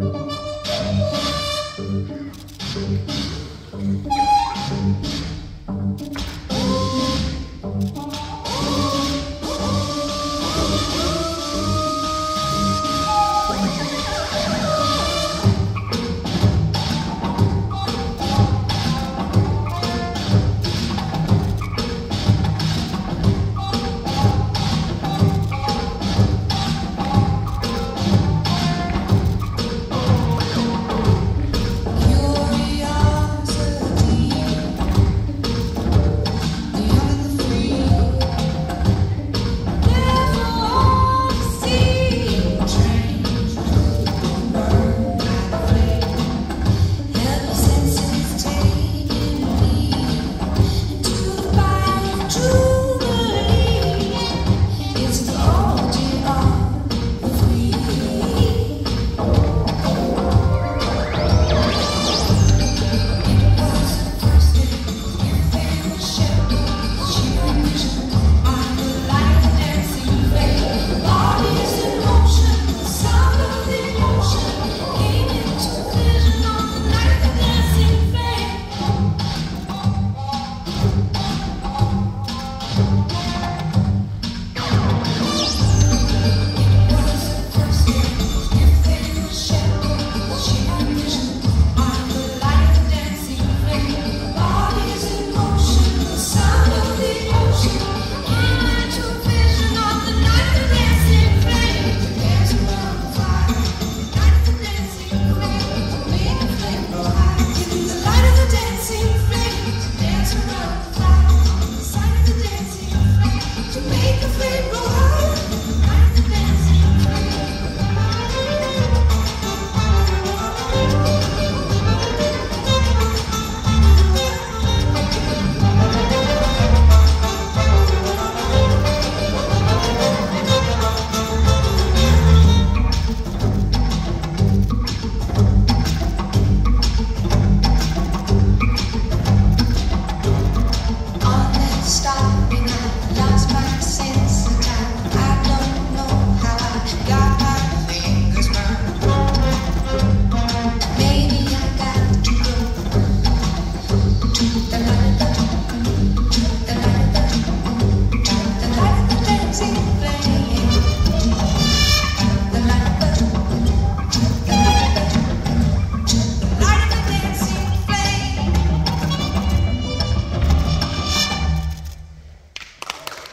Yeah.